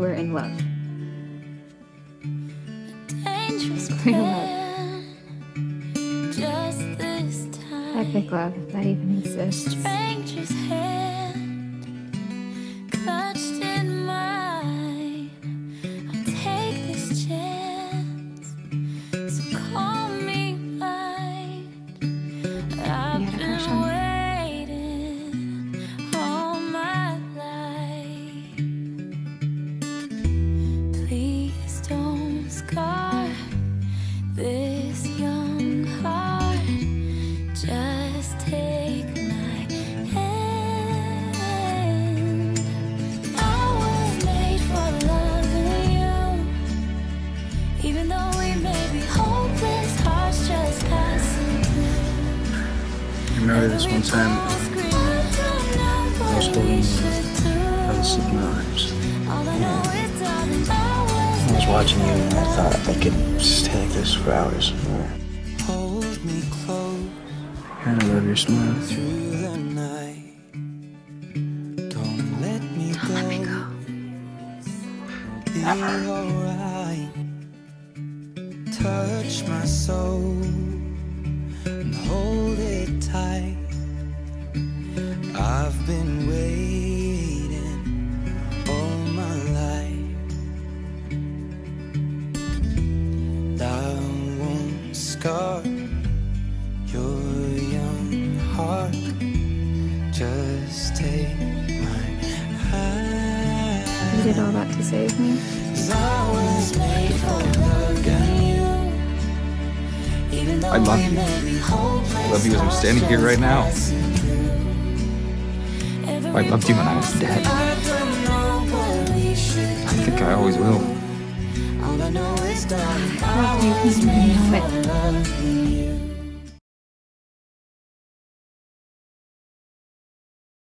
were in love. Dangerous Real love. plan. Just this time. Epic love, if that even exists. Even though we may be hopeless, hearts just passing through. I remember this one time I was holding you. I was asleep in my arms. I was watching you and I thought I could stay like this for hours more. Hold me close And I love your smile. through the night. Don't let me go. Let Touch my soul and hold it tight. I've been waiting all my life. I won't scar your young heart. Just take my hand. You did all that to save me. I love you. I love you as I'm standing here right now. I loved you when I was dead. I think I always will. I Love you.